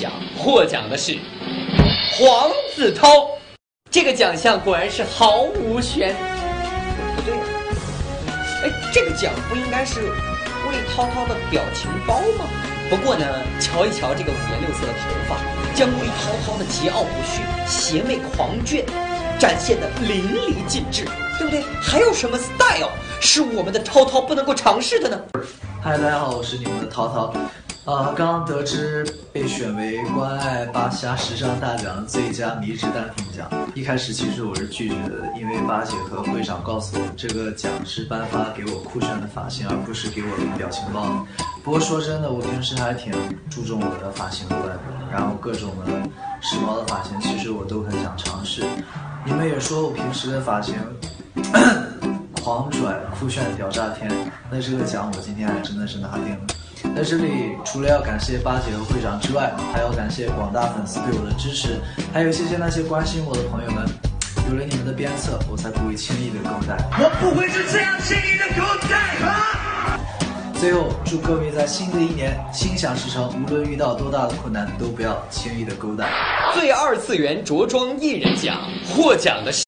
奖，获奖的是黄子韬。这个奖项果然是毫无悬念。不对呀、哎，这个奖不应该是魏涛涛的表情包吗？不过呢，瞧一瞧这个五颜六色的头发，将魏涛涛的桀骜不驯、邪魅狂狷展现的淋漓尽致，对不对？还有什么 style 是我们的涛涛不能够尝试的呢？嗨，大家好，我是你们的涛涛。啊、刚得知被选为关爱巴峡时尚大奖最佳迷之单品奖。一开始其实我是拒绝的，因为巴姐和会长告诉我，这个奖是颁发给我酷炫的发型，而不是给我的表情包。不过说真的，我平时还挺注重我的发型的外表，然后各种的时髦的发型，其实我都很想尝试。你们也说我平时的发型 狂拽、酷炫、屌炸天，那这个奖我今天还真的是拿定了。在这里，除了要感谢八姐和会长之外，还要感谢广大粉丝对我的支持，还有谢谢那些关心我的朋友们。有了你们的鞭策，我才不会轻易的勾带。我不会是这样轻易的狗带啊！最后，祝各位在新的一年心想事成，无论遇到多大的困难，都不要轻易的勾带。最二次元着装艺人奖获奖的是